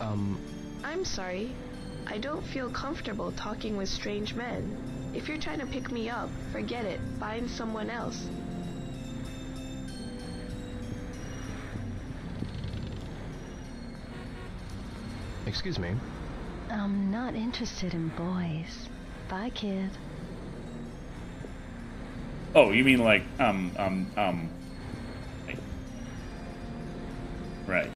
Um, I'm sorry. I don't feel comfortable talking with strange men. If you're trying to pick me up, forget it. Find someone else. excuse me. I'm not interested in boys. Bye, kid. Oh, you mean like um um um? Right.